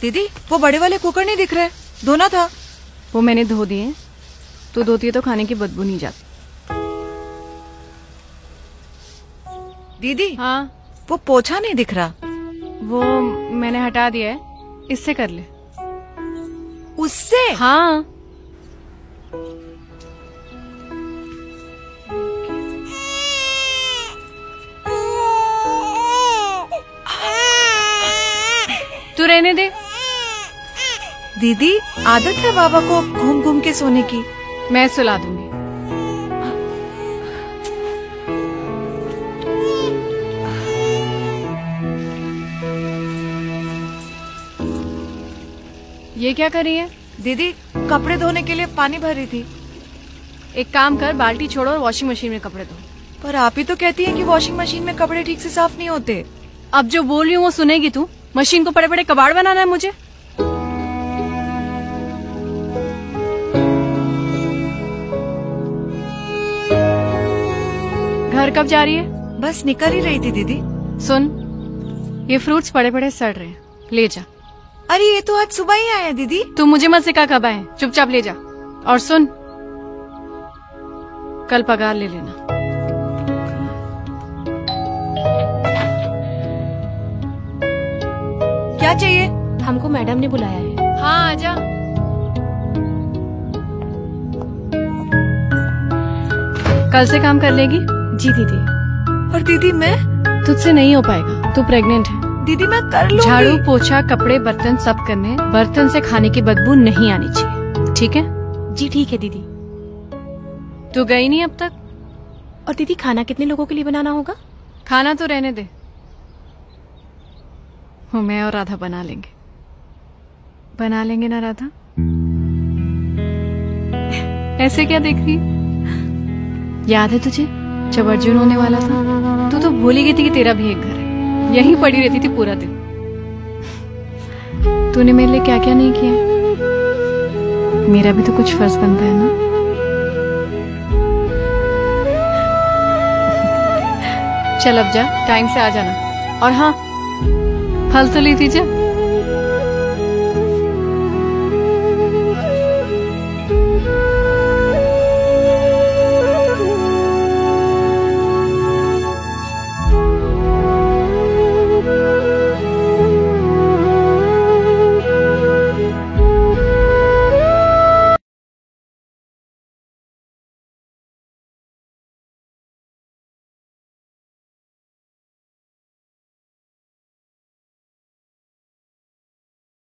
दीदी वो बड़े वाले कुकर नहीं दिख रहे। धोना था। वो मैंने धो दिए तो धोती है तो खाने की बदबू नहीं जाती। दीदी हाँ। वो पोछा नहीं दिख रहा। वो मैंने हटा दिया है। इससे कर ले। उससे? हाँ। तू रहने दे। दीदी आदत है बाबा को घूम घूम के सोने की। मैं सुला दूँगी। ये क्या कर रही है? दीदी कपड़े धोने के लिए पानी भर रही थी। एक काम कर बाल्टी छोड़ो और वॉशिंग मशीन में कपड़े धो। पर आप ही तो कहती हैं कि वॉशिंग मशीन में कपड़े ठीक से साफ़ नहीं होते। अब जो बोल रही हूँ वो सुनेगी तू? मशीन को बड़े बड़े कबाड़ बनाना है मुझे? घर कब जा रही है? बस निकल ही रही थी दीदी। सुन ये फ्रूट्स बड़े बड़े सड़ रहे हैं। ले जा। अरे ये तो आज सुबह ही आया दीदी। तू मुझे मत सिखा कब आए। चुपचाप ले जा। और सुन कल पगार ले लेना। क्या चाहिए? हमको मैडम ने बुलाया है। हाँ आजा कल से काम कर लेगी? जी दीदी। और दीदी मैं? तुझसे नहीं हो पाएगा। तू प्रेग्नेंट है। दीदी मैं कर लूँगी। झाड़ू पोछा कपड़े बर्तन सब करने बर्तन से खाने की बदबू नहीं आनी चाहिए। ठीक है? जी ठीक है दीदी। तू गई नहीं अब तक? और दीदी खाना कितने लोगों के लिए बनाना होगा? खाना तो रहने दे। वो मैं और राधा बना लेंगे। बना लेंगे ना राधा? ऐसे क्या देख रही? याद है तुझे? जब अर्जुन होने वाला था, तू तो भूल ही गई थी कि तेरा भी एक घर है। यहीं पड़ी रहती थी पूरा दिन। तूने मेरे लिए क्या क्या नहीं किया? मेरा भी तो कुछ फ़र्ज़ बनता है ना? चल अब जा टाइम से आ जाना। और हाँ फल तो ली थी जा